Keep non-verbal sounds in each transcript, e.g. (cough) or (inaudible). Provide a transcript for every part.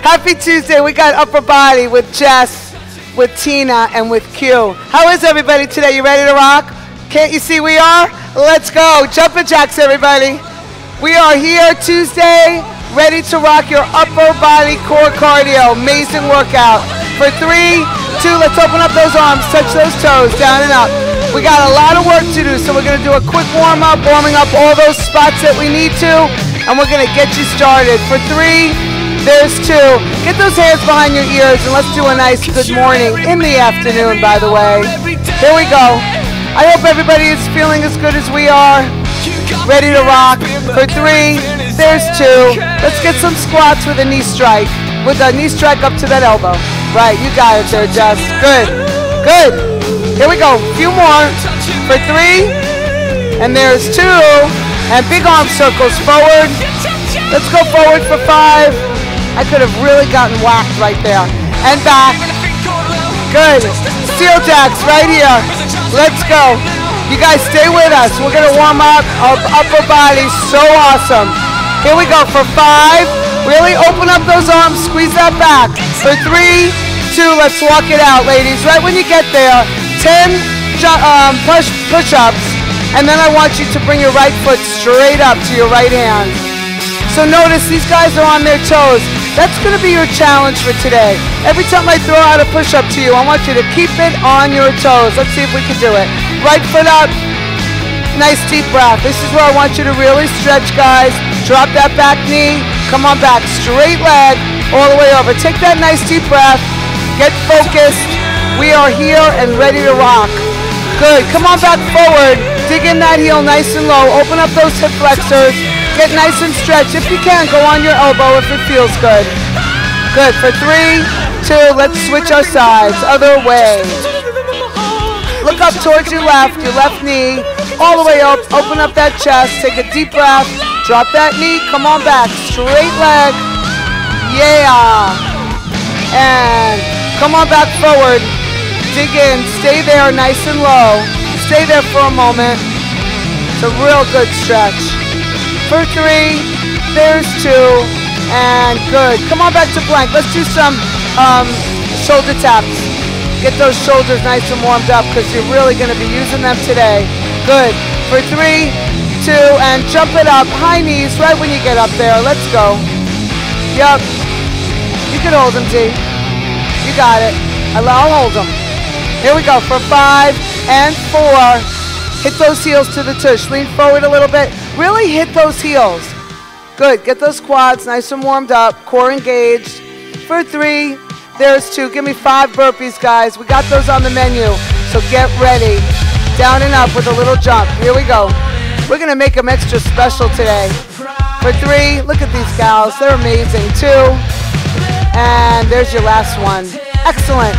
Happy Tuesday. We got upper body with Jess, with Tina, and with Q. How is everybody today? You ready to rock? Can't you see we are? Let's go. Jumping jacks, everybody. We are here Tuesday, ready to rock your upper body core cardio. Amazing workout. For three, two, let's open up those arms, touch those toes, down and up. We got a lot of work to do, so we're gonna do a quick warm up, warming up all those spots that we need to, and we're gonna get you started. For three, there's two. Get those hands behind your ears and let's do a nice good morning in the afternoon, by the way. Here we go. I hope everybody is feeling as good as we are. Ready to rock. For three, there's two. Let's get some squats with a knee strike. With a knee strike up to that elbow. Right, you got it there, Jess. Good. Good. Here we go. A few more for three. And there's two. And big arm circles forward. Let's go forward for five. I could have really gotten whacked right there. And back. Good. Seal jacks right here. Let's go. You guys stay with us. We're going to warm up our upper body. So awesome. Here we go for five. Really open up those arms. Squeeze that back. For three, two, let's walk it out, ladies. Right when you get there, 10 um, push, push-ups, and then I want you to bring your right foot straight up to your right hand. So notice these guys are on their toes. That's going to be your challenge for today. Every time I throw out a push-up to you, I want you to keep it on your toes. Let's see if we can do it. Right foot up. Nice deep breath. This is where I want you to really stretch, guys. Drop that back knee. Come on back. Straight leg all the way over. Take that nice deep breath. Get focused. We are here and ready to rock. Good. Come on back forward. Dig in that heel nice and low. Open up those hip flexors. Get nice and stretch. If you can, go on your elbow if it feels good. Good. For three, two, let's switch our sides. Other way. Look up towards your left, your left knee. All the way up. Open up that chest. Take a deep breath. Drop that knee. Come on back. Straight leg. Yeah. And come on back forward dig in, stay there nice and low. Stay there for a moment. It's a real good stretch. For three, there's two, and good. Come on back to plank. Let's do some um, shoulder taps. Get those shoulders nice and warmed up because you're really going to be using them today. Good. For three, two, and jump it up. High knees right when you get up there. Let's go. Yep. You can hold them, D. You got it. I'll hold them. Here we go for five and four. Hit those heels to the tush. Lean forward a little bit. Really hit those heels. Good. Get those quads nice and warmed up. Core engaged. For three, there's two. Give me five burpees, guys. We got those on the menu. So get ready. Down and up with a little jump. Here we go. We're going to make them extra special today. For three, look at these gals. They're amazing. Two. And there's your last one. Excellent.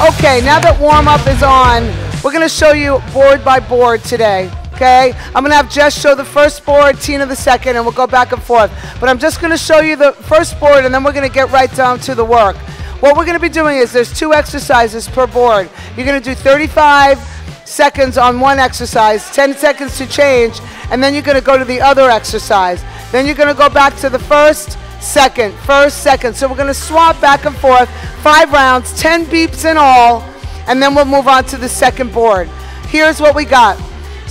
Okay, now that warm up is on, we're going to show you board by board today. Okay, I'm to have Jess show the first board, Tina the second, and we'll go back and forth. But I'm just to show you the first board, and then we're to get right down to the work. What we're to be doing is there's two exercises per board. You're to do 35 seconds on one exercise, 10 seconds to change, and then you're to go to the other exercise. Then you're to go back to the first, second, first, second. So we're to swap back and forth, five rounds, 10 beeps in all, and then we'll move on to the second board. Here's what we got.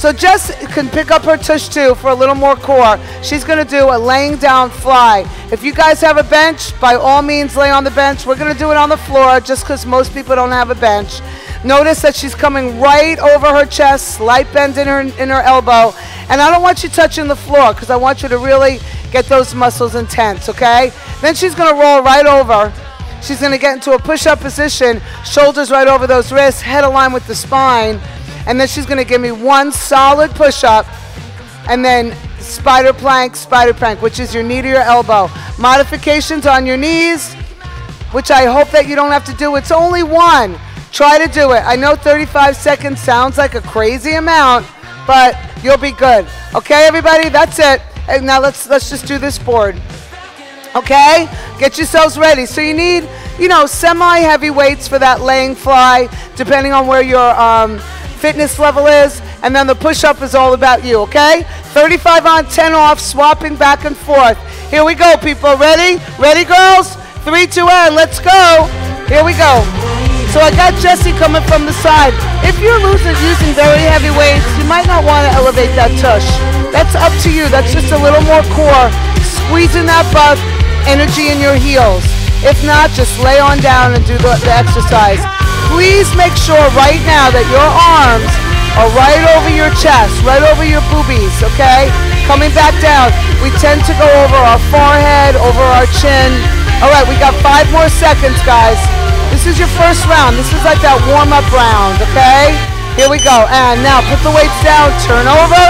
So Jess can pick up her tush too for a little more core. She's going to do a laying down fly. If you guys have a bench, by all means lay on the bench. We're going to do it on the floor just because most people don't have a bench. Notice that she's coming right over her chest, slight bend in her, in her elbow. And I don't want you touching the floor because I want you to really get those muscles intense, okay? Then she's going to roll right over. She's going to get into a push-up position, shoulders right over those wrists, head aligned with the spine. And then she's going to give me one solid push-up and then spider plank, spider plank, which is your knee to your elbow. Modifications on your knees, which I hope that you don't have to do. It's only one. Try to do it. I know 35 seconds sounds like a crazy amount, but you'll be good. Okay, everybody? That's it. And now let's let's just do this board. Okay? Get yourselves ready. So you need, you know, semi-heavy weights for that laying fly, depending on where your um, fitness level is. And then the push-up is all about you, okay? 35 on, 10 off, swapping back and forth. Here we go, people. Ready? Ready, girls? Three, two, and let's go. Here we go. So I got Jesse coming from the side. If you're losing, using very heavy weights, you might not want to elevate that tush. That's up to you. That's just a little more core. Squeezing that butt, energy in your heels. If not, just lay on down and do the, the exercise. Please make sure right now that your arms are right over your chest, right over your boobies, okay? Coming back down. We tend to go over our forehead, over our chin. All right, we got five more seconds, guys. This is your first round. This is like that warm-up round, okay? Here we go. And now put the weights down, turn over,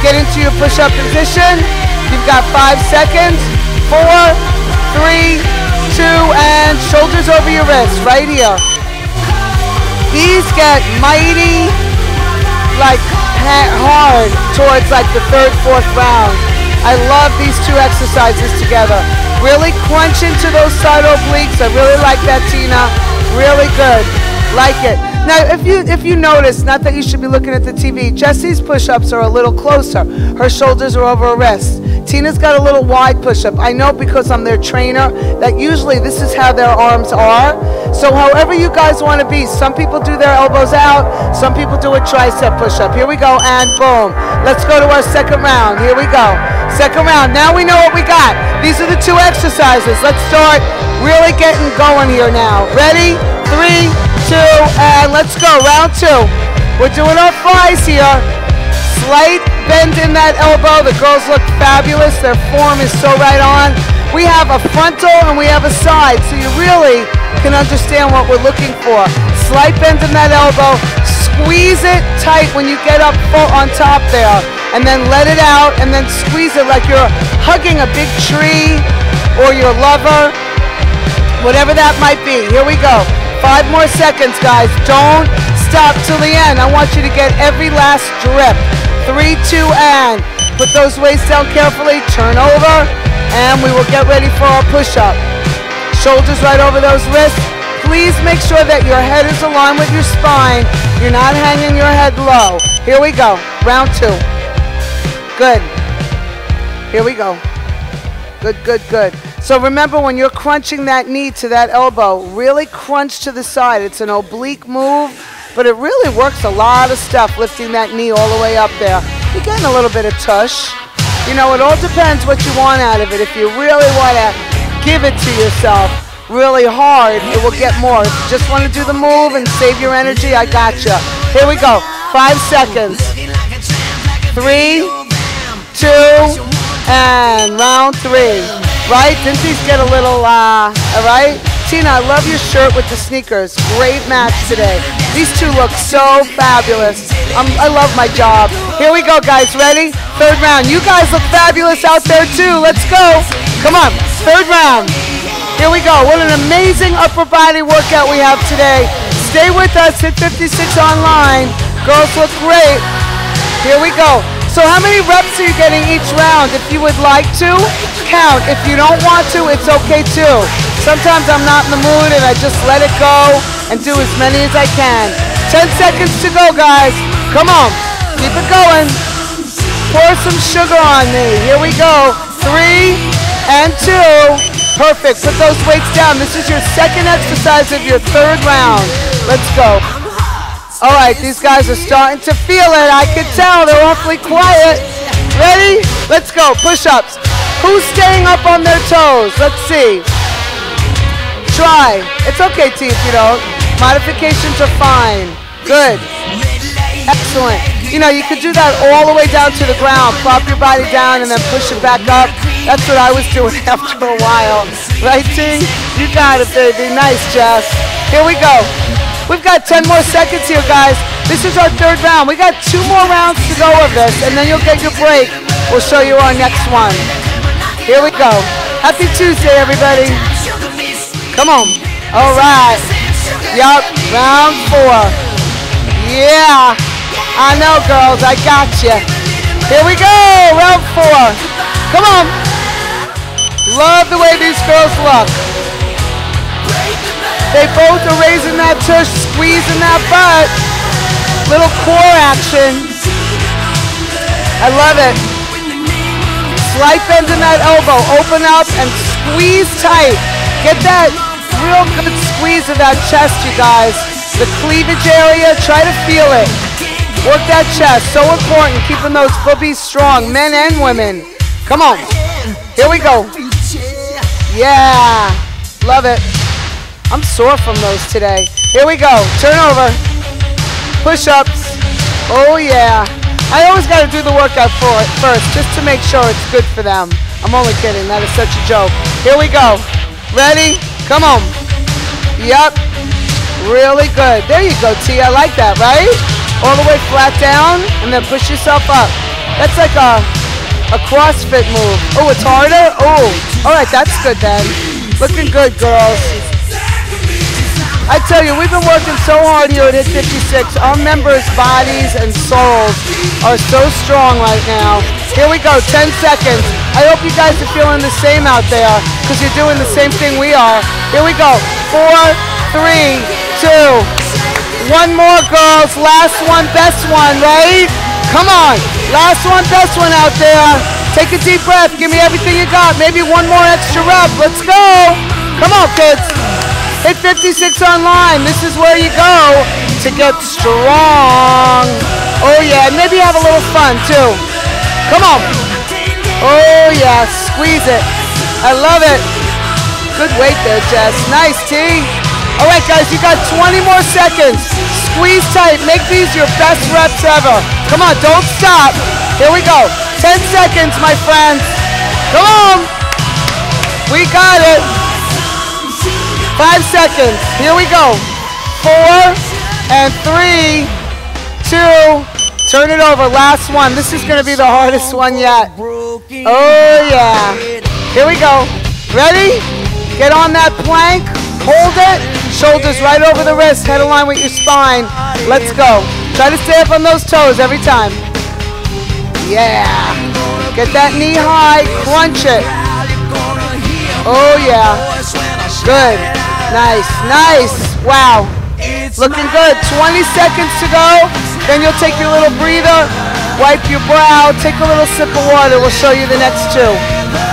get into your push-up position. You've got five seconds. Four, three, two, and shoulders over your wrists, right here. These get mighty, like, hard towards like the third, fourth round. I love these two exercises together. Really crunch into those side obliques. I really like that, Tina. Really good. Like it. Now, if you if you notice, not that you should be looking at the TV, Jesse's push-ups are a little closer. Her shoulders are over her wrists. Tina's got a little wide push-up. I know because I'm their trainer that usually this is how their arms are. So however you guys want to be, some people do their elbows out, some people do a tricep push-up. Here we go, and boom. Let's go to our second round. Here we go. Second round. Now we know what we got. These are the two exercises. Let's start really getting going here now. Ready? Three, two, and let's go. Round two. We're doing our flies here. Slight bend in that elbow. The girls look fabulous. Their form is so right on. We have a frontal and we have a side, so you really can understand what we're looking for. Slight bend in that elbow. Squeeze it tight when you get up full on top there and then let it out and then squeeze it like you're hugging a big tree or your lover, whatever that might be. Here we go. Five more seconds, guys. Don't stop till the end. I want you to get every last drip. Three, two, and put those weights down carefully. Turn over, and we will get ready for our push-up. Shoulders right over those wrists. Please make sure that your head is aligned with your spine. You're not hanging your head low. Here we go. Round two. Good. Here we go. Good, good, good. So remember when you're crunching that knee to that elbow, really crunch to the side. It's an oblique move, but it really works a lot of stuff lifting that knee all the way up there. You're getting a little bit of tush. You know, it all depends what you want out of it. If you really want to give it to yourself really hard, it will get more. If you just want to do the move and save your energy, I got you. Here we go. Five seconds. Three, two, and round three. Right? Didn't these get a little, uh, all right? Tina, I love your shirt with the sneakers. Great match today. These two look so fabulous. Um, I love my job. Here we go, guys. Ready? Third round. You guys look fabulous out there, too. Let's go. Come on. Third round. Here we go. What an amazing upper body workout we have today. Stay with us. Hiit56 online. Girls look great. Here we go. So how many reps are you getting each round? If you would like to, count. If you don't want to, it's okay too. Sometimes I'm not in the mood and I just let it go and do as many as I can. 10 seconds to go, guys. Come on. Keep it going. Pour some sugar on me. Here we go. Three and two. Perfect. Put those weights down. This is your second exercise of your third round. Let's go. All right, these guys are starting to feel it. I can tell they're awfully quiet. Ready? Let's go. Push-ups. Who's staying up on their toes? Let's see. Try. It's okay, T, if you don't. Modifications are fine. Good. Excellent. You know, you could do that all the way down to the ground. Prop your body down and then push it back up. That's what I was doing (laughs) after a while. Right, T? You got it, baby. Nice, Jess. Here we go. We've got 10 more seconds here, guys. This is our third round. We got two more rounds to go of this, and then you'll get your break. We'll show you our next one. Here we go. Happy Tuesday, everybody. Come on. All right. Yup, round four. Yeah. I know, girls. I got you. Here we go. Round four. Come on. Love the way these girls look. They both are raising that tush, squeezing that butt. Little core action. I love it. Slight bend in that elbow. Open up and squeeze tight. Get that real good squeeze of that chest, you guys. The cleavage area, try to feel it. Work that chest, so important, keeping those boobies strong, men and women. Come on. Here we go. Yeah, love it. I'm sore from those today. Here we go, turn over. Push-ups. Oh yeah. I always got to do the workout for it first, just to make sure it's good for them. I'm only kidding, that is such a joke. Here we go. Ready? Come on. Yep. Really good. There you go, T. I like that, right? All the way flat down, and then push yourself up. That's like a, a CrossFit move. Oh, it's harder? Oh, all right, that's good then. Looking good, girls. I tell you, we've been working so hard here at Hiit56. Our members' bodies and souls are so strong right now. Here we go, 10 seconds. I hope you guys are feeling the same out there because you're doing the same thing we are. Here we go. Four, three, two. One more, girls. Last one, best one, right? Come on. Last one, best one out there. Take a deep breath. Give me everything you got. Maybe one more extra rep. Let's go. Come on, kids. Hiit56 online. This is where you go to get strong. Oh yeah, and maybe have a little fun too. Come on. Oh yeah, squeeze it. I love it. Good weight there, Jess. Nice, T. All right, guys, you got 20 more seconds. Squeeze tight. Make these your best reps ever. Come on, don't stop. Here we go. 10 seconds, my friends. Come on. We got it. Five seconds. Here we go. Four and three, two. Turn it over. Last one. This is going to be the hardest one yet. Oh, yeah. Here we go. Ready? Get on that plank. Hold it. Shoulders right over the wrist. Head aligned with your spine. Let's go. Try to stay up on those toes every time. Yeah. Get that knee high. Crunch it. Oh, yeah. Good. Nice. Nice. Wow. Looking good. 20 seconds to go. Then you'll take your little breather. Wipe your brow. Take a little sip of water. We'll show you the next two.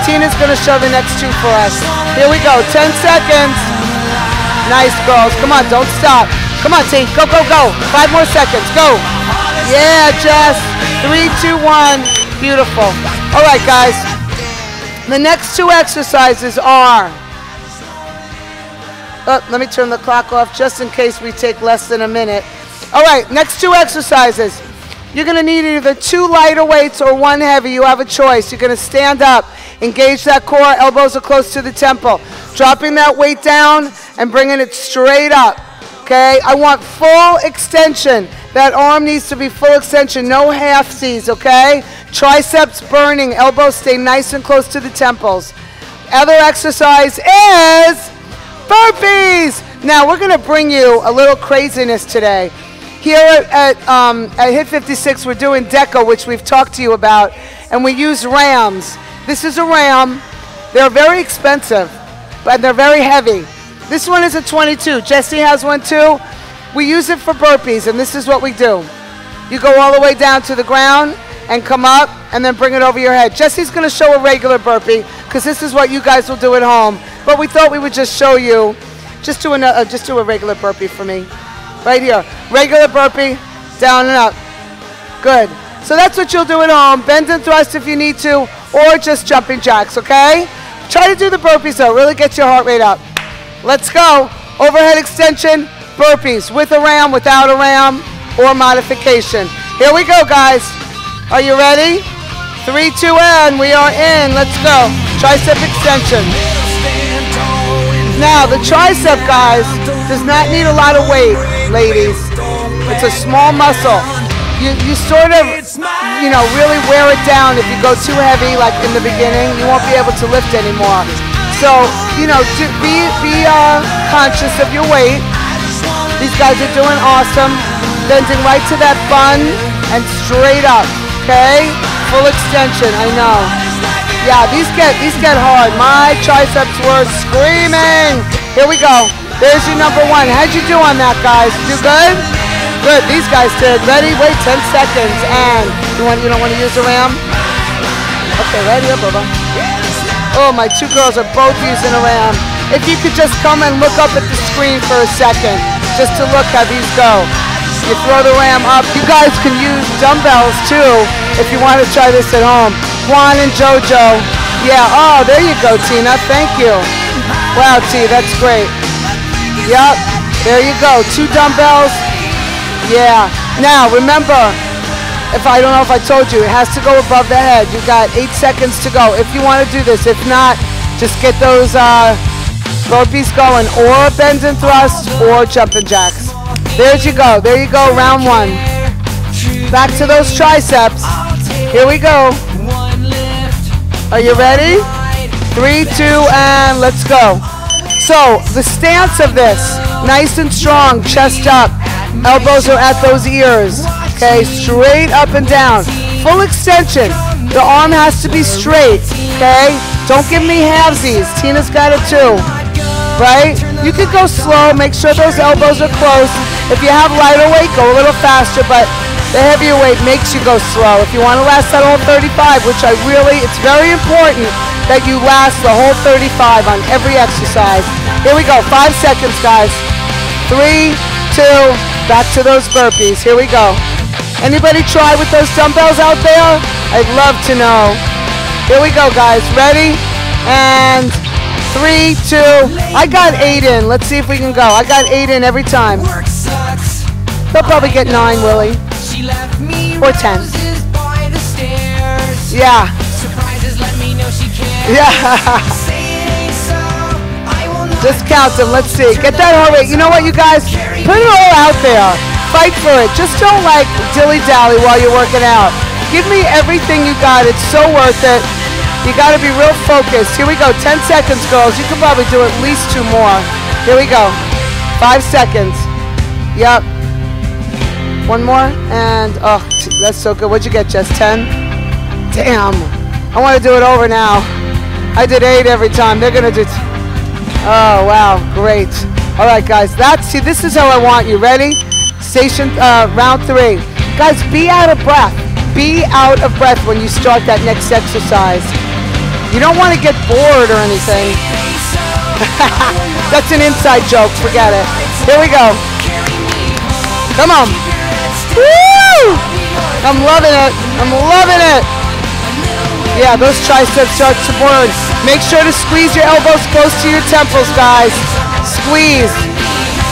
Tina's going to show the next two for us. Here we go. 10 seconds. Nice, girls. Come on. Don't stop. Come on, team. Go, go, go. Five more seconds. Go. Yeah, Jess. Three, two, one. Beautiful. All right, guys. The next two exercises are Oh, let me turn the clock off just in case we take less than a minute. All right, next two exercises. You're going to need either two lighter weights or one heavy. You have a choice. You're going to stand up, engage that core, elbows are close to the temple. Dropping that weight down and bringing it straight up. Okay, I want full extension. That arm needs to be full extension, no half C's, okay? Triceps burning, elbows stay nice and close to the temples. Other exercise is burpees. Now we're going to bring you a little craziness today. Here at, at, um, at Hiit56, we're doing DEKA, which we've talked to you about, and we use rams. This is a ram. They're very expensive, but they're very heavy. This one is a 22. Jesse has one too. We use it for burpees, and this is what we do. You go all the way down to the ground and come up and then bring it over your head. Jesse's going to show a regular burpee because this is what you guys will do at home. But we thought we would just show you, just do, a, uh, just do a regular burpee for me. Right here. Regular burpee, down and up. Good. So that's what you'll do at home. Bend and thrust if you need to, or just jumping jacks, okay? Try to do the burpees though. Really get your heart rate up. Let's go. Overhead extension, burpees with a ram, without a ram, or modification. Here we go, guys. Are you ready? Three, two, and we are in. Let's go. Tricep extension. Now, the tricep, guys, does not need a lot of weight, ladies. It's a small muscle. You, you sort of, you know, really wear it down if you go too heavy, like in the beginning. You won't be able to lift anymore. So, you know, do, be, be uh, conscious of your weight. These guys are doing awesome. Bending right to that bun and straight up, okay? Full extension, I know. Yeah, these get these get hard. My triceps were screaming. Here we go. There's your number one. How'd you do on that, guys? Do good? Good. These guys did. Ready? Wait 10 seconds. And you want you don't want to use the ram? Okay, ready up, Bubba. Oh, my two girls are both using a ram. if you could just come and look up at the screen for a second, just to look how these go. You throw the ram up. You guys can use dumbbells too if you want to try this at home. Juan and Jojo. Yeah, oh, there you go, Tina. Thank you. Wow, T, that's great. Yep, there you go. Two dumbbells. Yeah. Now, remember, if I don't know if I told you, it has to go above the head. You got eight seconds to go if you want to do this. If not, just get those uh, burpees going, or bends and thrusts, or jumping jacks. There you go. There you go. Round one. Back to those triceps. Here we go. Are you ready? Three, two, and let's go. So the stance of this, nice and strong, chest up, elbows are at those ears. Okay, straight up and down. Full extension. The arm has to be straight. Okay, don't give me halvesies. Tina's got it too. Right? You could go slow. Make sure those elbows are close. If you have lighter weight, go a little faster. But the heavier weight makes you go slow. If you want to last that whole 35, which I really, it's very important that you last the whole 35 on every exercise. Here we go, five seconds, guys. Three, two, back to those burpees. Here we go. Anybody try with those dumbbells out there? I'd love to know. Here we go, guys. Ready? And three, two. I got eight in. Let's see if we can go. I got eight in every time. They'll probably get nine, Willie. Or ten. Yeah. Yeah. (laughs) Just count them. Let's see. Get that heart rate. You know what, you guys? Put it all out there. Fight for it. Just don't like dilly-dally while you're working out. Give me everything you got. It's so worth it. You got to be real focused. Here we go. 10 seconds, girls. You can probably do at least two more. Here we go. Five seconds. Yep. One more. And, oh, that's so good. What'd you get, Jess? 10? Damn. I want to do it over now. I did eight every time. They're going to do... Oh, wow. Great. All right, guys. That's, see, this is how I want you. Ready? Station, uh, round three. Guys, be out of breath. Be out of breath when you start that next exercise. You don't want to get bored or anything. (laughs) That's an inside joke. Forget it. Here we go. Come on. Woo! I'm loving it. I'm loving it. Yeah, those triceps start to burn. Make sure to squeeze your elbows close to your temples, guys. Squeeze.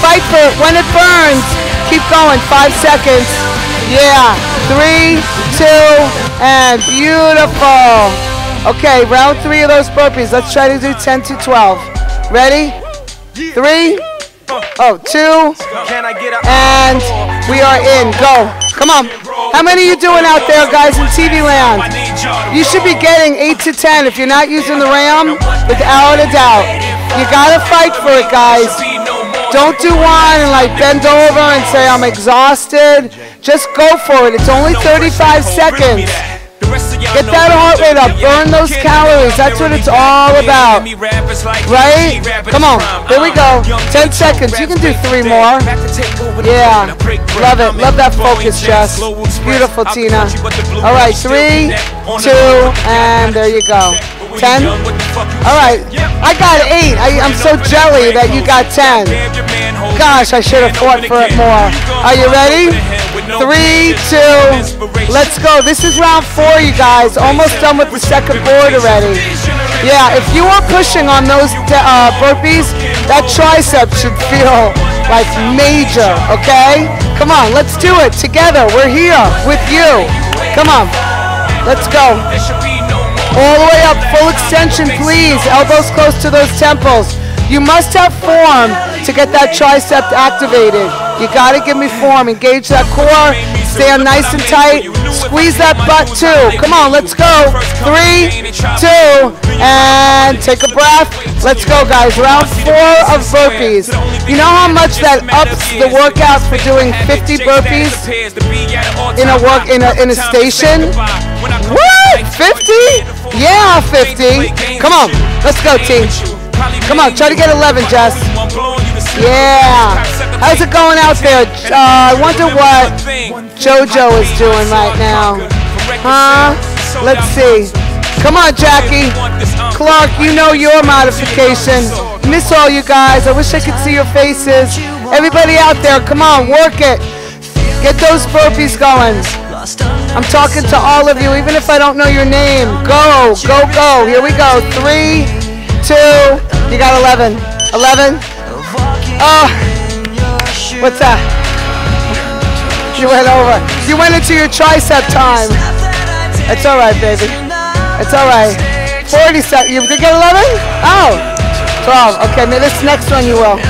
Fight for it when it burns. Keep going. Five seconds. Yeah. Three, two, and beautiful. Okay, round three of those burpees. Let's try to do 10 to 12. Ready? Three, oh, two, and we are in. Go. Come on. How many are you doing out there, guys, in TV land? You should be getting 8 to 10 if you're not using the RAM, without a doubt. You got to fight for it, guys. Don't do one and like bend over and say I'm exhausted. Just go for it. It's only 35 seconds. Get that heart rate up. Burn those calories. That's what it's all about. Right? Come on. Here we go. 10 seconds. You can do three more. Yeah. Love it. Love that focus, Jess. Beautiful, Tina. All right. Three, two, and there you go. 10? All right. I got 8. I, I'm so jelly that you got 10. Gosh, I should have fought for it more. Are you ready? Three, two, let's go. This is round four, you guys. Almost done with the second board already. Yeah, if you are pushing on those uh, burpees, that tricep should feel like major, okay? Come on, let's do it together. We're here with you. Come on, let's go. All the way up, full extension, please. Elbows close to those temples. You must have form to get that tricep activated. You gotta give me form. Engage that core. Stand nice and tight. Squeeze that butt too. Come on, let's go. Three, two, and take a breath. Let's go, guys. Round four of burpees. You know how much that ups the workout for doing 50 burpees in a work in a in a station? What? 50? Yeah, 50. Come on, let's go, team. Come on, try to get 11, Jess. Yeah. How's it going out there? Uh, I wonder what JoJo is doing right now. Huh? Let's see. Come on, Jackie. Clark, you know your modification. Miss all you guys. I wish I could see your faces. Everybody out there, come on, work it. Get those burpees going. I'm talking to all of you, even if I don't know your name. Go, go, go. Here we go. Three, two, you got 11. 11. Oh, what's that? You went over. You went into your tricep time. It's all right, baby. It's all right. 40 seconds. You did get 11? Oh, 12. Okay, maybe this next one you will.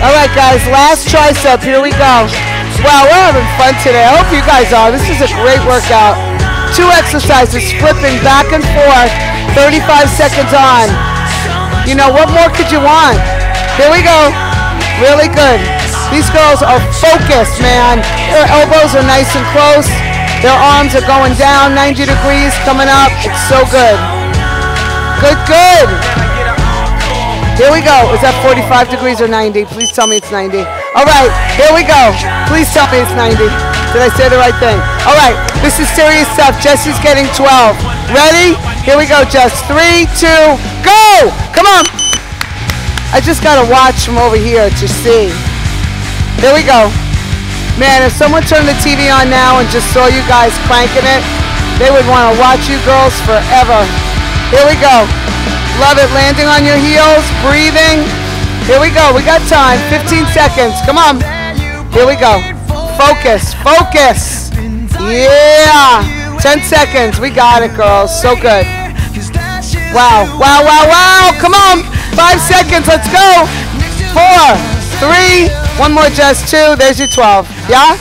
All right, guys. Last tricep. Here we go. Wow, we're having fun today. I hope you guys are. This is a great workout. Two exercises, flipping back and forth, 35 seconds on. You know, what more could you want? Here we go. Really good. These girls are focused, man. Their elbows are nice and close. Their arms are going down 90 degrees, coming up. It's so good. Good, good. Here we go. Is that 45 degrees or 90? Please tell me it's 90. All right, here we go. Please tell me it's 90. Did I say the right thing? All right, this is serious stuff. Jesse's getting 12. Ready? Here we go, Jess. Three, two, go! Come on. I just got to watch from over here to see. Here we go. Man, if someone turned the TV on now and just saw you guys cranking it, they would want to watch you girls forever. Here we go. Love it. Landing on your heels, breathing. Here we go. We got time. 15 seconds. Come on. Here we go. Focus. Focus. Yeah. 10 seconds. We got it, girls. So good. Wow. Wow, wow, wow. Come on. Five seconds. Let's go. Four, three, one more, just two. There's your 12. Yeah?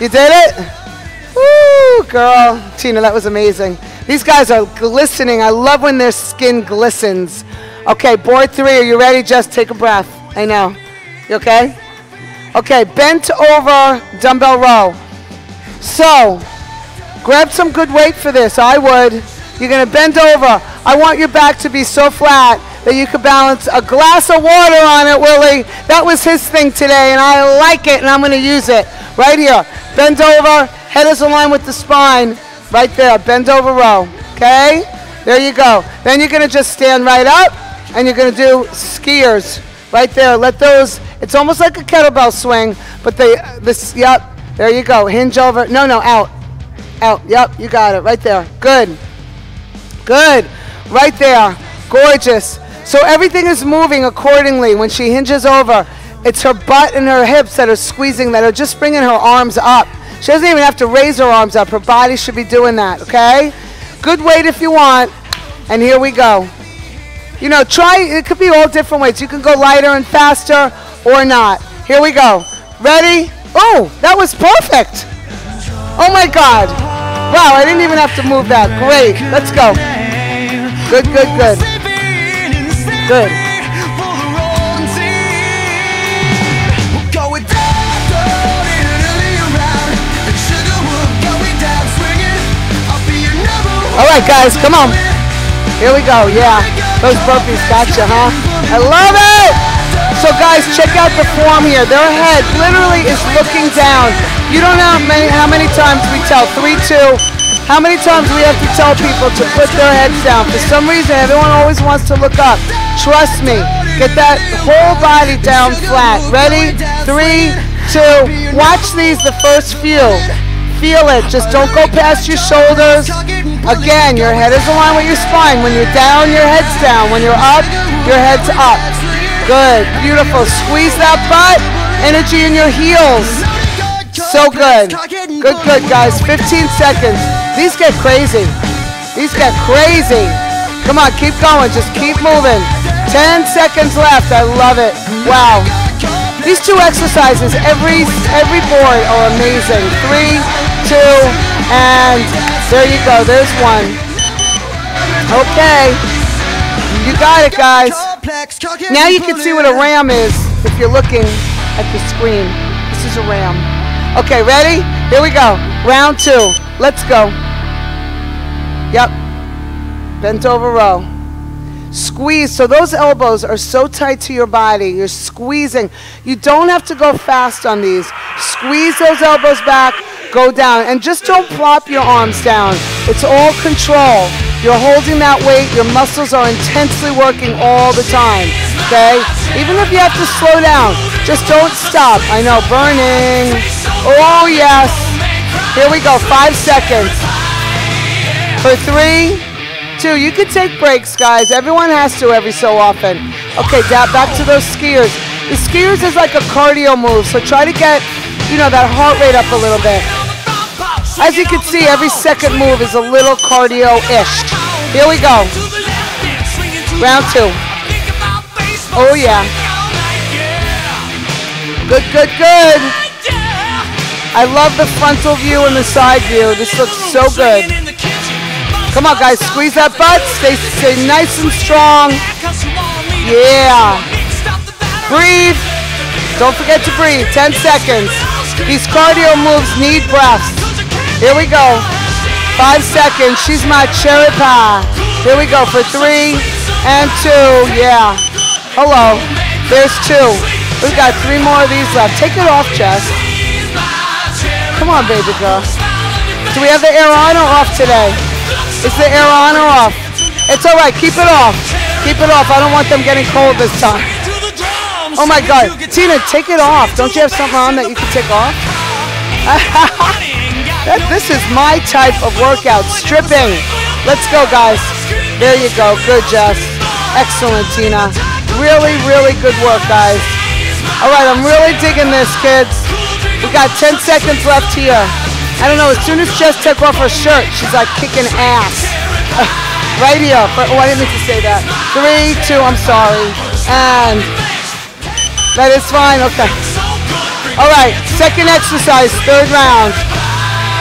You did it? Woo, girl. Tina, that was amazing. These guys are glistening. I love when their skin glistens. Okay, board three. Are you ready? Just take a breath. I know. You okay? Okay, bent over dumbbell row. So, grab some good weight for this. I would. You're going to bend over. I want your back to be so flat that you could balance a glass of water on it, Willie. That was his thing today, and I like it, and I'm going to use it. Right here. Bend over. Head is aligned with the spine. Right there, bend over row. Okay? There you go. Then you're gonna just stand right up and you're gonna do skiers. Right there. Let those, it's almost like a kettlebell swing, but they, this, yep. There you go. Hinge over. No, no, out. Out. Yep, you got it. Right there. Good. Good. Right there. Gorgeous. So everything is moving accordingly when she hinges over. It's her butt and her hips that are squeezing, that are just bringing her arms up. She doesn't even have to raise her arms up. Her body should be doing that, okay? Good weight if you want. And here we go. You know, try, it could be all different weights. You can go lighter and faster or not. Here we go. Ready? Oh, that was perfect. Oh my God. Wow, I didn't even have to move that. Great. Let's go. Good, good, good. Good. All right, guys, come on. Here we go. Yeah, those burpees got you, huh? I love it. So, guys, check out the form here. Their head literally is looking down. You don't know how many, how many times we tell three, two. How many times do we have to tell people to put their heads down? For some reason, everyone always wants to look up. Trust me. Get that whole body down flat. Ready? Three, two. Watch these the first few. Feel it. Just don't go past your shoulders. Again, your head is aligned with your spine. When you're down, your head's down. When you're up, your head's up. Good. Beautiful. Squeeze that butt. Energy in your heels. So good. Good, good, guys. 15 seconds. These get crazy. These get crazy. Come on, keep going. Just keep moving. 10 seconds left. I love it. Wow. These two exercises, every every board are amazing. Three, two, and there you go. There's one. Okay. You got it, guys. Now you can see what a ram is if you're looking at the screen. This is a ram. Okay, ready? Here we go. Round two. Let's go. Yep. Bent over row. Squeeze. So those elbows are so tight to your body. You're squeezing. You don't have to go fast on these. Squeeze those elbows back go down. And just don't plop your arms down. It's all control. You're holding that weight. Your muscles are intensely working all the time. Okay? Even if you have to slow down, just don't stop. I know, burning. Oh, yes. Here we go. Five seconds. For three, two. You can take breaks, guys. Everyone has to every so often. Okay, back to those skiers. The skiers is like a cardio move, so try to get, you know, that heart rate up a little bit. As you can see, every second move is a little cardio-ish. Here we go. Round two. Oh, yeah. Good, good, good. I love the frontal view and the side view. This looks so good. Come on, guys. Squeeze that butt. Stay, stay nice and strong. Yeah. Breathe. Don't forget to breathe. 10 seconds. These cardio moves need breaths. Here we go. Five seconds. She's my cherry pie. Here we go for three and two. Yeah. Hello. There's two. We've got three more of these left. Take it off, Jess. Come on, baby girl. Do we have the air on or off today? Is the air on or off? It's all right. Keep it off. Keep it off. I don't want them getting cold this time. Oh my God. Tina, take it off. Don't you have something on that you can take off? (laughs) that, this is my type of workout. Stripping. Let's go, guys. There you go. Good, Jess. Excellent, Tina. Really, really good work, guys. All right, I'm really digging this, kids. We got 10 seconds left here. I don't know, as soon as Jess took off her shirt, she's like kicking ass. (laughs) right here. Oh, I didn't mean to say that. Three, two, I'm sorry. And that is fine, okay. All right, second exercise, third round.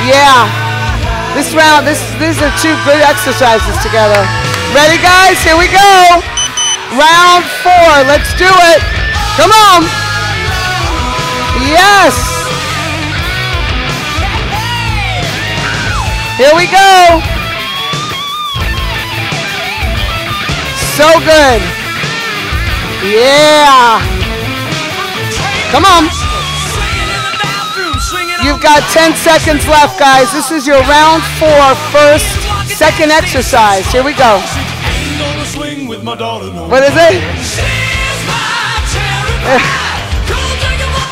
Yeah. This round, this these are two good exercises together. Ready, guys? Here we go. Round four. Let's do it. Come on. Yes. Here we go. So good. Yeah. Come on. You've got 10 seconds left, guys. This is your round four, first, second exercise. Here we go. What is it? (laughs)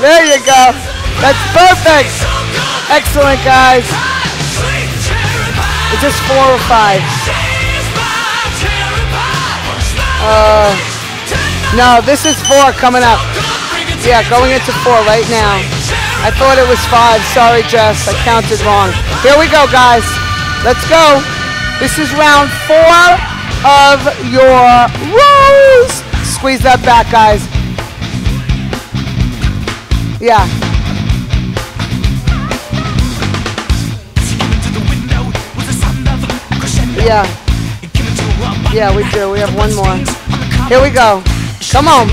There you go. That's perfect. Excellent, guys. This four or five? Uh, no, this is four coming up. Yeah, going into four right now. I thought it was five. Sorry, Jess. I counted wrong. Here we go, guys. Let's go. This is round four of your rows. Squeeze that back, guys. Yeah. Yeah. Yeah, we do. We have one more. Here we go. Come on.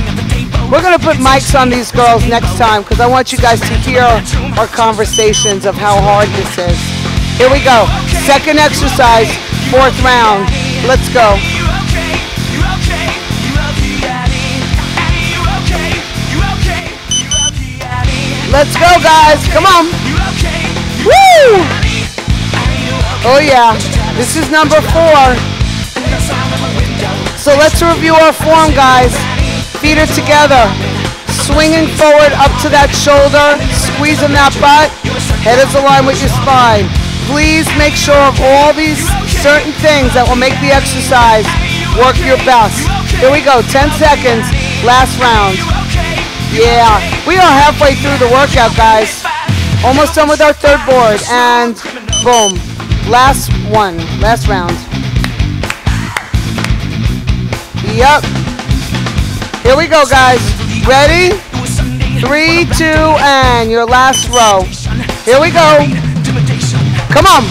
We're going to put mics on these girls next time because I want you guys to hear our conversations of how hard this is. Here we go. Second exercise, fourth round. Let's go. Let's go, guys. Come on. Woo! Oh, yeah. This is number four. So let's review our form, guys. Feet are together. Swinging forward up to that shoulder. Squeezing that butt. Head is aligned with your spine. Please make sure of all these certain things that will make the exercise work your best. Here we go. 10 seconds. Last round. Yeah, we are halfway through the workout, guys. Almost done with our third board, and boom. Last one, last round. Yep. Here we go, guys. Ready? Three, two, and your last row. Here we go. Come on.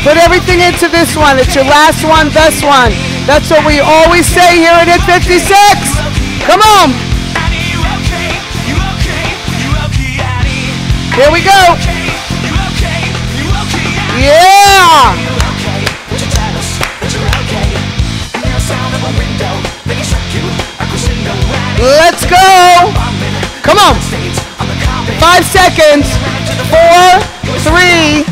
Put everything into this one. It's your last one, best one. That's what we always say here at Hiit56. Come on. Here we go. Yeah. Let's go. Come on. Five seconds. Four, three,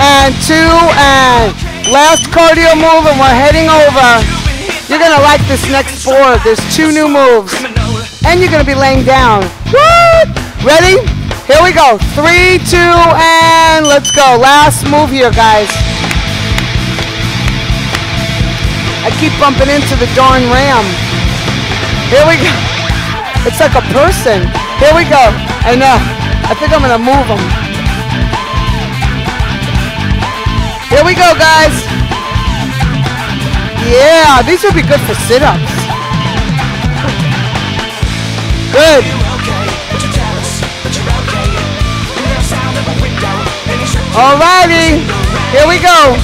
and two, and Last cardio move and we're heading over. You're gonna like this next four. There's two new moves. And you're gonna be laying down. What? Ready? Here we go. Three, two, and let's go. Last move here, guys. I keep bumping into the darn ram. Here we go. (laughs) It's like a person. Here we go. I know. I think I'm gonna move them. Here we go, guys. Yeah, these would be good for sit-ups. (laughs) Good. Alrighty, here we go.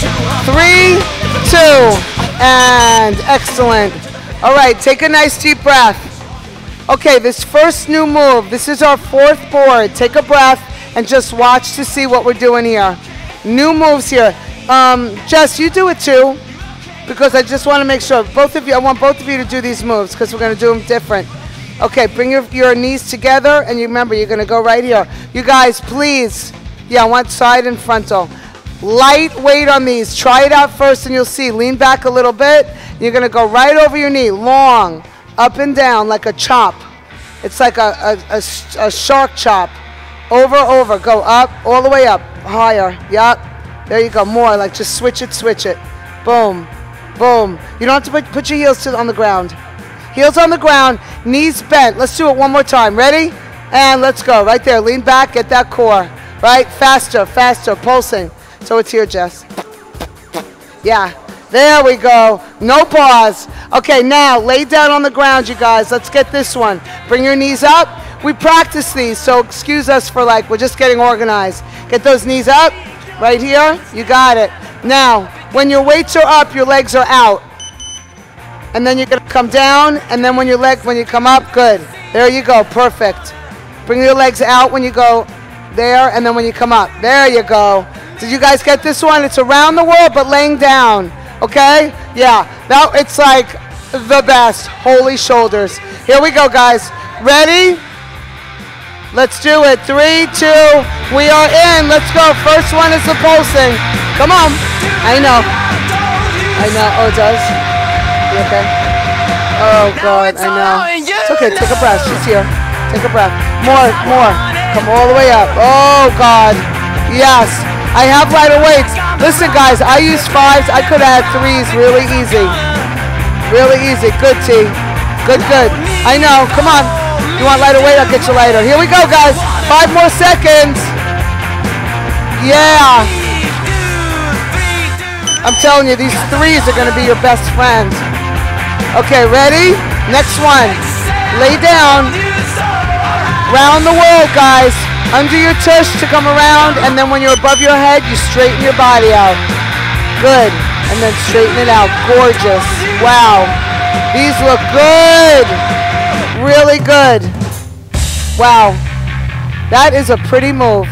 Three, two, and excellent. All right, take a nice deep breath. Okay, this first new move, this is our fourth board. Take a breath and just watch to see what we're doing here. New moves here. Um, Jess, you do it too, because I just want to make sure. Both of you, I want both of you to do these moves because we're going to do them different. Okay, bring your, your knees together, and you remember, you're going to go right here. You guys, please yeah, one side and frontal. Light weight on these. Try it out first and you'll see. Lean back a little bit. You're going to go right over your knee. Long. Up and down like a chop. It's like a, a, a, a shark chop. Over, over. Go up. All the way up. Higher. Yup. There you go. More. Like just switch it, switch it. Boom. Boom. You don't have to put, put your heels to, on the ground. Heels on the ground. Knees bent. Let's do it one more time. Ready? And let's go. Right there. Lean back. Get that core. Right? Faster, faster, pulsing. So it's here, Jess. Yeah. There we go. No pause. Okay, now lay down on the ground, you guys. Let's get this one. Bring your knees up. We practice these, so excuse us for like, we're just getting organized. Get those knees up. Right here. You got it. Now, when your weights are up, your legs are out. And then you're going to come down, and then when your leg, when you come up, good. There you go. Perfect. Bring your legs out when you go there, and then when you come up. There you go. Did you guys get this one? It's around the world, but laying down. Okay? Yeah. Now it's like the best. Holy shoulders. Here we go, guys. Ready? Let's do it. Three, two, we are in. Let's go. First one is the pulsing. Come on. I know. I know. Oh, it does? You okay? Oh, God. I know. It's okay. Take a breath. She's here. Take a breath. More, more. Come all the way up. Oh, God. Yes. I have lighter weights. Listen, guys, I use fives. I could add threes really easy. Really easy. Good, T. Good, good. I know. Come on. You want lighter weight? I'll get you lighter. Here we go, guys. Five more seconds. Yeah. I'm telling you, these threes are going to be your best friends. Okay, ready? Next one. Lay down. Round the world, guys. Under your tush to come around, and then when you're above your head, you straighten your body out. Good. And then straighten it out. Gorgeous. Wow. These look good. Really good. Wow. That is a pretty move.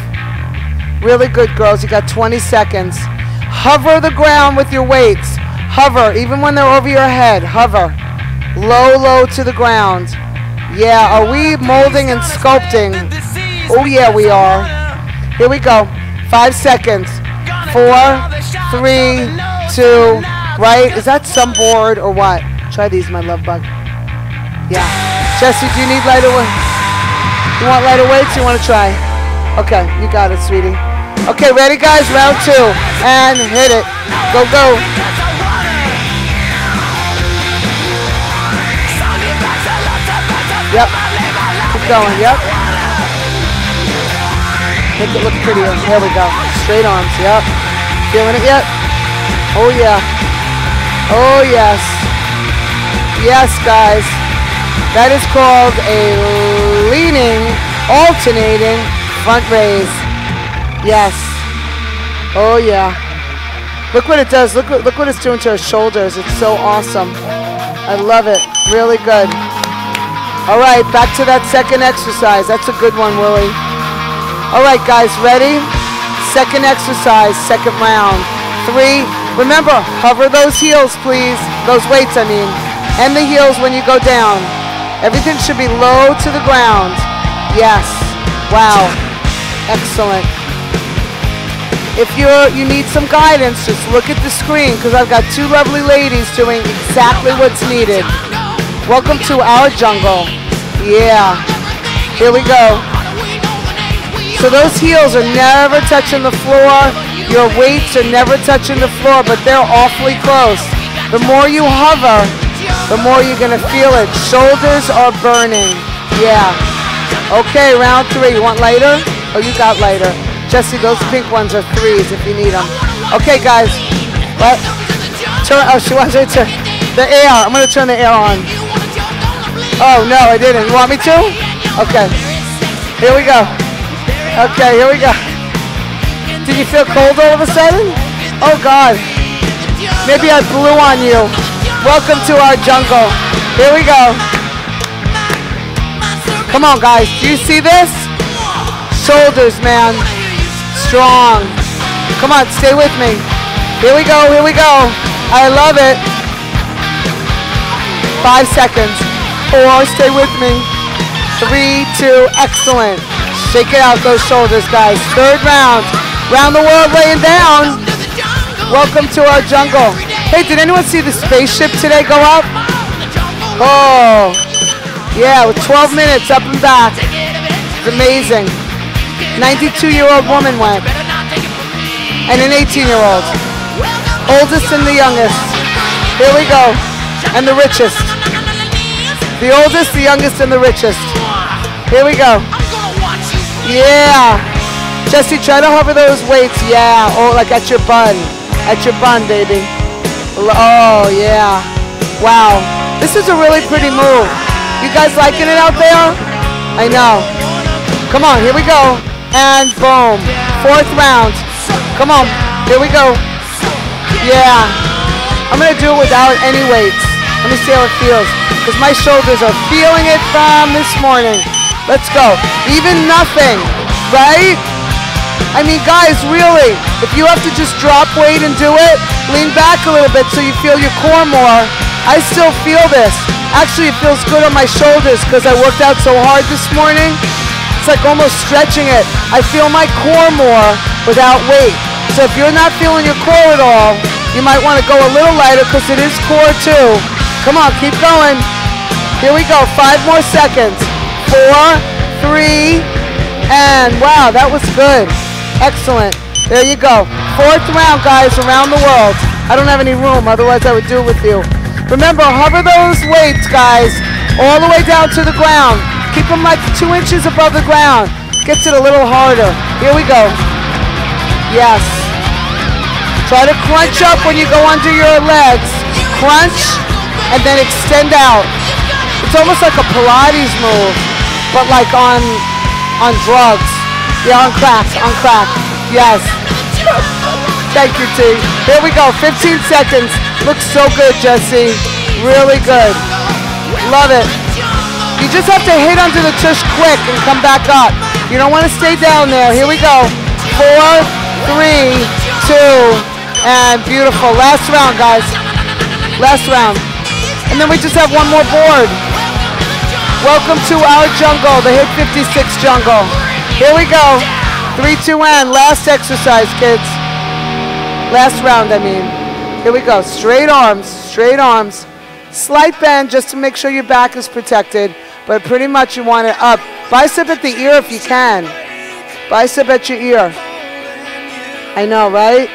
Really good, girls. You got 20 seconds. Hover the ground with your weights. Hover, even when they're over your head. Hover. Low, low to the ground. Yeah, are we molding and sculpting? Oh, yeah, we are. Here we go. Five seconds. Four, three, two, right? Is that some board or what? Try these, my love bug. Yeah. Jesse, do you need lighter weights? You want lighter weights? You want to try? Okay, you got it, sweetie. Okay, ready, guys? Round two. And hit it. Go, go. Yep. Keep going. Yep. Make it look prettier. There we go. Straight arms. Yep. Feeling it yet? Oh, yeah. Oh, yes. Yes, guys. That is called a leaning, alternating front raise. Yes. Oh, yeah. Look what it does. Look, look what it's doing to her shoulders. It's so awesome. I love it. Really good. All right, back to that second exercise. That's a good one, Willie. All right, guys, ready? Second exercise, second round. Three. Remember, hover those heels, please. Those weights, I mean. And the heels when you go down. Everything should be low to the ground. Yes. Wow. Excellent. If you're you need some guidance, just look at the screen because I've got two lovely ladies doing exactly what's needed. Welcome to our jungle. Yeah. Here we go. So those heels are never touching the floor. Your weights are never touching the floor, but they're awfully close. The more you hover, the more you're gonna feel it. Shoulders are burning. Yeah. Okay, round three. You want lighter? Oh, you got lighter. Jesse, those pink ones are threes if you need them. Okay, guys. What? Turn. Oh, she wants to the air. I'm gonna turn the air on. Oh no, I didn't. You want me to? Okay. Here we go. Okay, here we go. Did you feel cold all of a sudden? Oh God. Maybe I blew on you. Welcome to our jungle. Here we go. Come on, guys. Do you see this? Shoulders, man strong. Come on, stay with me. Here we go, here we go. I love it. Five seconds. Four, stay with me. Three, two, excellent. Shake it out those shoulders, guys. Third round. Round the world laying down. Welcome to our jungle. Hey, did anyone see the spaceship today go up? Oh, yeah, with 12 minutes up and back. It's amazing. 92-year-old woman went. And an 18-year-old. Oldest and the youngest. Here we go. And the richest. The oldest, the youngest, and the richest. Here we go. Yeah. Jesse, try to hover those weights. Yeah. Oh, like at your bun. At your bun, baby. Oh, yeah. Wow. This is a really pretty move. You guys liking it out there? I know. Come on, here we go. And boom. Fourth round. Come on. Here we go. Yeah. I'm going to do it without any weights. Let me see how it feels. Because my shoulders are feeling it from this morning. Let's go. Even nothing. Right? I mean, guys, really, if you have to just drop weight and do it, lean back a little bit so you feel your core more. I still feel this. Actually, it feels good on my shoulders because I worked out so hard this morning. It's like almost stretching it. I feel my core more without weight. So if you're not feeling your core at all, you might want to go a little lighter because it is core too. Come on, keep going. Here we go. Five more seconds. Four, three, and wow, that was good. Excellent. There you go. Fourth round, guys, around the world. I don't have any room, otherwise I would do it with you. Remember, hover those weights, guys, all the way down to the ground. Keep them like two inches above the ground. Gets it a little harder. Here we go. Yes. Try to crunch up when you go under your legs. Crunch and then extend out. It's almost like a Pilates move, but like on on drugs. Yeah, on crack, on crack. Yes. Thank you, T. Here we go. 15 seconds. Looks so good, Jesse. Really good. Love it. You just have to hit under the tush quick and come back up. You don't want to stay down there. Here we go. Four, three, two, and beautiful. Last round, guys. Last round. And then we just have one more board. Welcome to our jungle, the Hit 56 jungle. Here we go. Three, two, and last exercise, kids. Last round, I mean. Here we go. Straight arms, straight arms. Slight bend just to make sure your back is protected, but pretty much you want it up. Bicep at the ear if you can. Bicep at your ear. I know, right?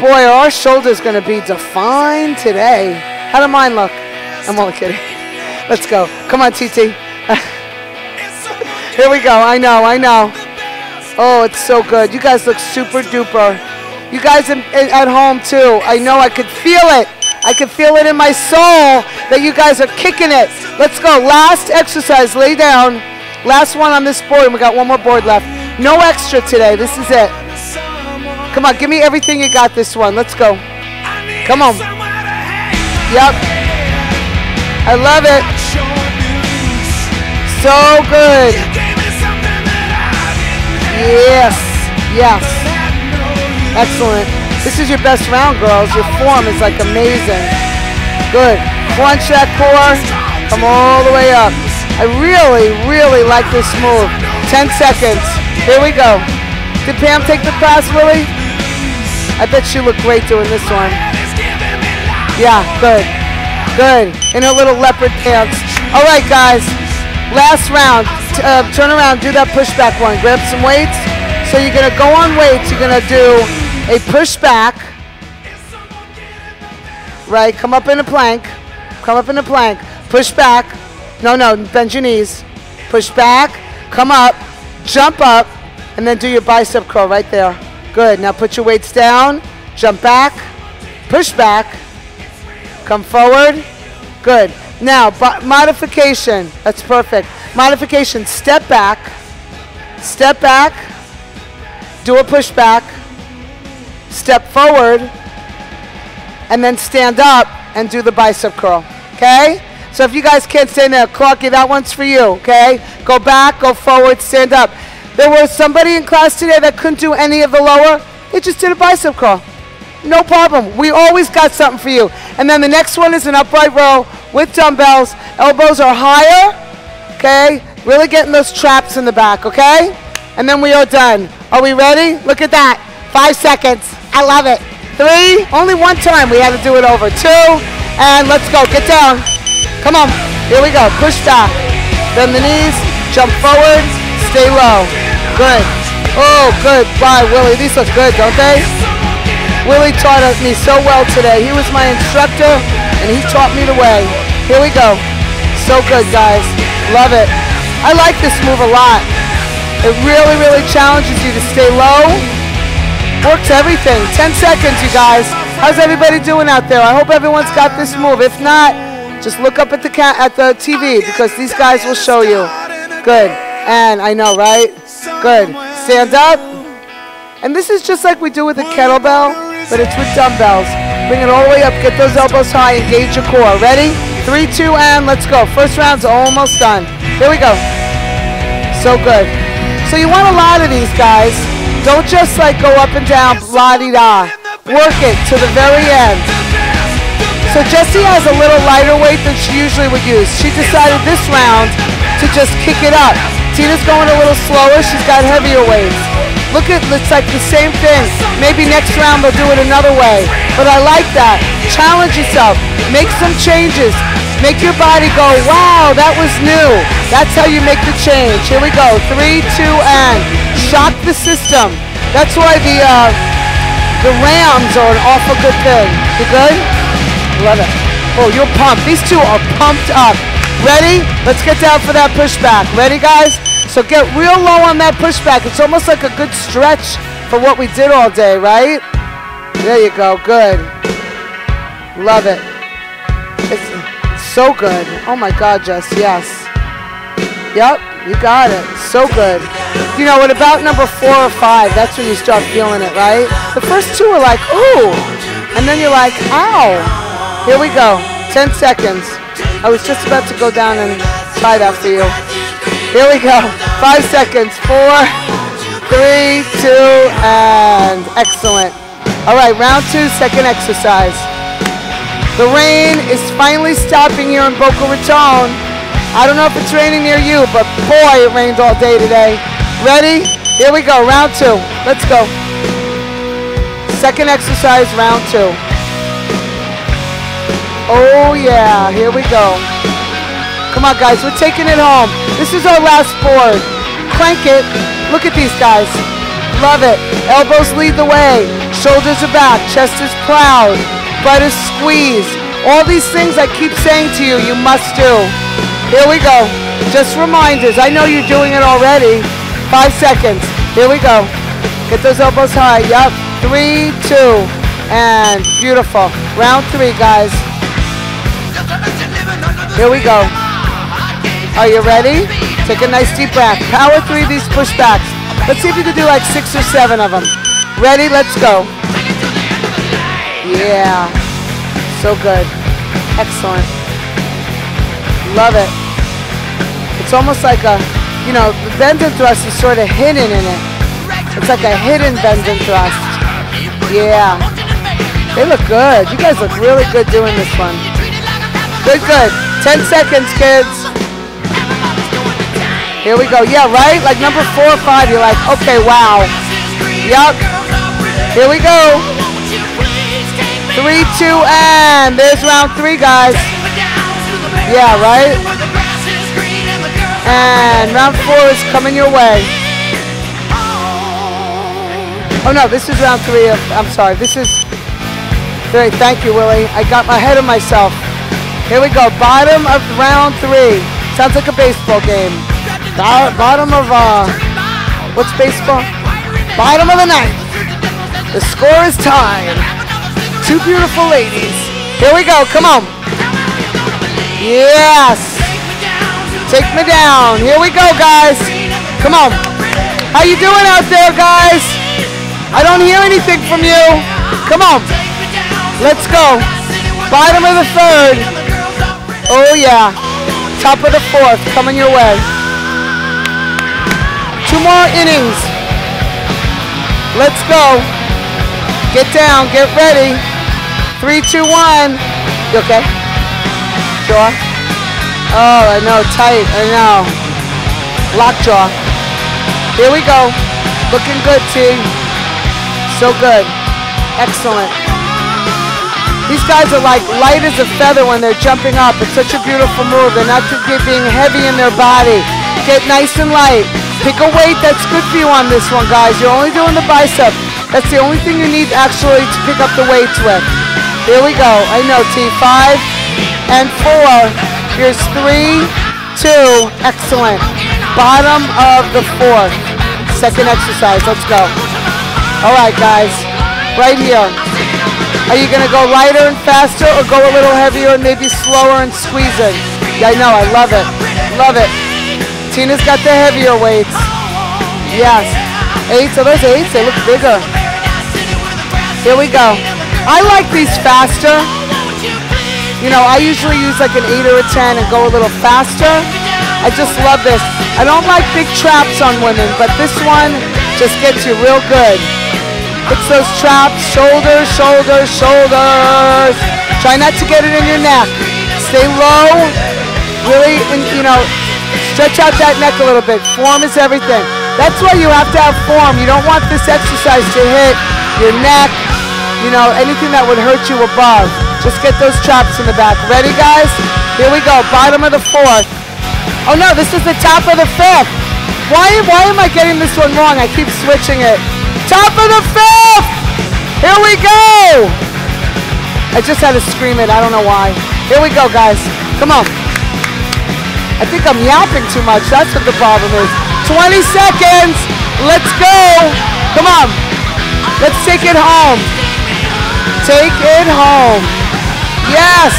Boy, our shoulders going to be defined today. How do mine look? I'm only kidding. Let's go. Come on, TT. (laughs) Here we go. I know, I know. Oh, it's so good. You guys look super duper. You guys at home too. I know I could feel it. I can feel it in my soul that you guys are kicking it. Let's go. Last exercise. Lay down. Last one on this board. We got one more board left. No extra today. This is it. Come on. Give me everything you got this one. Let's go. Come on. Yep. I love it. So good. Yes. Yes. Excellent. This is your best round, girls. Your form is like amazing. Good. Crunch that core. Come all the way up. I really, really like this move. 10 seconds. Here we go. Did Pam take the pass, Willie? I bet she looked great doing this one. Yeah, good. Good. In her little leopard pants. All right, guys. Last round. T- uh, turn around. Do that pushback one. Grab some weights. So you're going to go on weights. You're going to do a pushback. Right. Come up in a plank. Come up in a plank. Push back. No, no. Bend your knees. Push back. Come up. Jump up. And then do your bicep curl right there. Good. Now put your weights down. Jump back. Push back. Come forward. Good. Now, modification. That's perfect. Modification. Step back. Step back. Do a push back. Step forward. And then stand up and do the bicep curl. Okay? So if you guys can't stand there, Clarky, that one's for you. Okay? Go back, go forward, stand up. There was somebody in class today that couldn't do any of the lower. They just did a bicep curl. No problem. We always got something for you. And then the next one is an upright row with dumbbells. Elbows are higher. Okay? Really getting those traps in the back, okay? And then we are done. Are we ready? Look at that. Five seconds. I love it. Three. Only one time we had to do it over. Two. And let's go. Get down. Come on. Here we go. Push back. Bend the knees. Jump forward. Stay low. Good. Oh, good. Bye, Willie. These look good, don't they? Willie taught me so well today. He was my instructor, and he taught me the way. Here we go. So good, guys. Love it. I like this move a lot. It really, really challenges you to stay low. Works everything. 10 seconds, you guys. How's everybody doing out there? I hope everyone's got this move. If not, just look up at the cat at the TV because these guys will show you. Good. And I know, right? Good. Stand up. And this is just like we do with the kettlebell, but it's with dumbbells. Bring it all the way up. Get those elbows high. Engage your core. Ready? Three, two, and let's go. First round's almost done. Here we go. So good. So you want a lot of these guys. Don't just like go up and down, la-di-da. Work it to the very end. So Jessie has a little lighter weight than she usually would use. She decided this round to just kick it up. Tina's going a little slower. She's got heavier weights. Look at, it's like the same thing. Maybe next round they'll do it another way. But I like that. Challenge yourself. Make some changes. Make your body go, wow, that was new. That's how you make the change. Here we go. Three, two, and shock the system. That's why the uh, the Rams are an awful good thing. You good? Love it. Oh, you're pumped. These two are pumped up. Ready? Let's get down for that pushback. Ready, guys? So get real low on that pushback. It's almost like a good stretch for what we did all day, right? There you go. Good. Love it. It's so good. Oh my God, Jess. Yes. Yep. You got it. So good. You know, at about number four or five, that's when you start feeling it, right? The first two are like, ooh. And then you're like, ow. Here we go. 10 seconds. I was just about to go down and try that for you. Here we go. Five seconds. Four, three, two, and excellent. All right, round two, second exercise. The rain is finally stopping here in Boca Raton. I don't know if it's raining near you, but boy, it rained all day today. Ready? Here we go, round two. Let's go. Second exercise, round two. Oh yeah, here we go. Come on guys, we're taking it home. This is our last board. Crank it. Look at these guys. Love it. Elbows lead the way. Shoulders are back. Chest is proud. Butt is squeezed. All these things I keep saying to you, you must do. Here we go. Just reminders. I know you're doing it already. Five seconds. Here we go. Get those elbows high. Yup. Three, two, and beautiful. Round three, guys. Here we go. Are you ready? Take a nice deep breath. Power through these pushbacks. Let's see if you can do like six or seven of them. Ready? Let's go. Yeah. So good. Excellent. Love it. It's almost like a, you know, the bend and thrust is sort of hidden in it. It's like a hidden bend and thrust. Yeah. They look good. You guys look really good doing this one. Good, good. 10 seconds, kids. Here we go. Yeah, right? Like number four or five, you're like, okay, wow. Yup. Here we go. Three, two, and there's round three, guys. Yeah, right? And round four is coming your way. Oh no, this is round three of, I'm sorry, this is, great, thank you, Willie. I got ahead of myself. Here we go, bottom of round three. Sounds like a baseball game. Bottom of, uh, what's baseball? Bottom of the ninth. The score is tied. Two beautiful ladies. Here we go, come on. Yes. Take me down. Here we go, guys. Come on. How you doing out there, guys? I don't hear anything from you. Come on. Let's go. Bottom of the third. Oh, yeah. Top of the fourth coming your way. Two more innings. Let's go. Get down. Get ready. Three, two, one. You okay? Jaw? Oh, I know. Tight. I know. Lockjaw. Here we go. Looking good, team. So good. Excellent. These guys are like light as a feather when they're jumping up. It's such a beautiful move. They're not being heavy in their body. Get nice and light. Pick a weight that's good for you on this one, guys. You're only doing the bicep. That's the only thing you need actually to pick up the weights with. Here we go. I know, T. Five and four. Here's three, two. Excellent. Bottom of the fourth. Second exercise. Let's go. All right, guys. Right here. Are you going to go lighter and faster or go a little heavier and maybe slower and squeeze it? Yeah, I know. I love it. Love it. Tina's got the heavier weights. Yes. Eights. Are those eights? They look bigger. Here we go. I like these faster. You know, I usually use like an 8 or a 10 and go a little faster. I just love this. I don't like big traps on women, but this one just gets you real good. It's those traps, shoulders, shoulders, shoulders. Try not to get it in your neck. Stay low. Really, you know, stretch out that neck a little bit. Form is everything. That's why you have to have form. You don't want this exercise to hit your neck, you know, anything that would hurt you above. Just get those traps in the back. Ready, guys? Here we go. Bottom of the fourth. Oh, no, this is the top of the fifth. Why, why am I getting this one wrong? I keep switching it. Top of the fifth! Here we go! I just had to scream it. I don't know why. Here we go, guys. Come on. I think I'm yapping too much. That's what the problem is. 20 seconds. Let's go. Come on. Let's take it home. Take it home. Yes.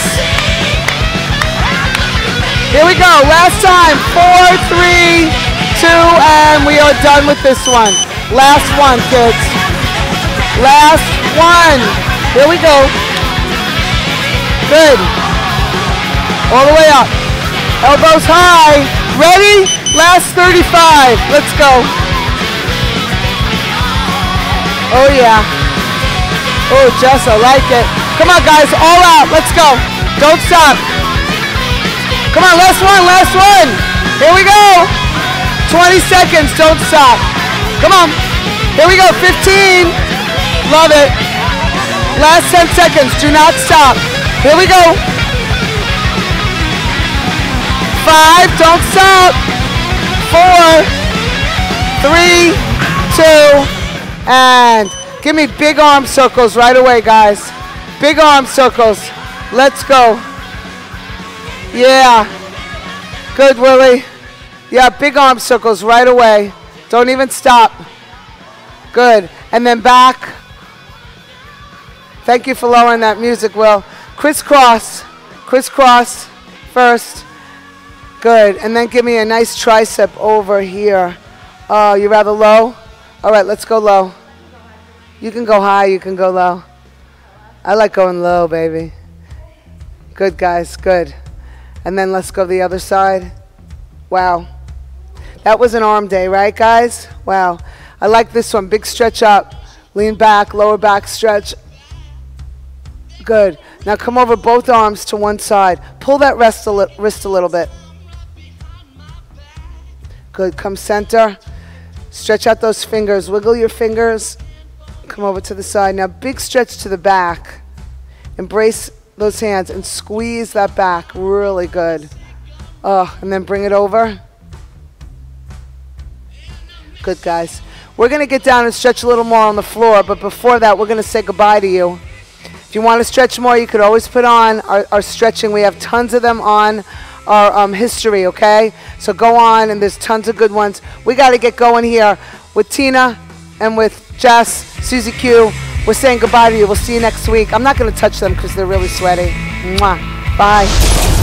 Here we go. Last time. Four, three, two, and we are done with this one. Last one, kids. Last one. Here we go. Good. All the way up. Elbows high. Ready? Last 35. Let's go. Oh, yeah. Oh, Jess, I like it. Come on, guys. All out. Let's go. Don't stop. Come on, last one, last one. Here we go. 20 seconds. Don't stop. Come on. Here we go. 15. Love it. Last 10 seconds. Do not stop. Here we go. Five. Don't stop. Four. Three. Two. And give me big arm circles right away, guys. Big arm circles. Let's go. Yeah. Good, Willie. Yeah, big arm circles right away. Don't even stop. Good. And then back. Thank you for lowering that music, Will. Crisscross. Crisscross first. Good. And then give me a nice tricep over here. Oh, you rather low? All right, let's go low. You can go high, you can go low. I like going low, baby. Good, guys, good. And then let's go the other side. Wow. That was an arm day, right, guys? Wow. I like this one. Big stretch up. Lean back, lower back stretch. Good. Now come over both arms to one side. Pull that a, wrist a little bit. Good. Come center. Stretch out those fingers. Wiggle your fingers. Come over to the side. Now, big stretch to the back. Embrace those hands and squeeze that back really good. Oh, and then bring it over. Good, guys. We're going to get down and stretch a little more on the floor, but before that, we're going to say goodbye to you. If you want to stretch more, you could always put on our, our stretching. We have tons of them on our um, history, okay? So go on, and there's tons of good ones. We got to get going here with Tina and with Jess, Susie Q. We're saying goodbye to you. We'll see you next week. I'm not going to touch them because they're really sweaty. Mwah. Bye.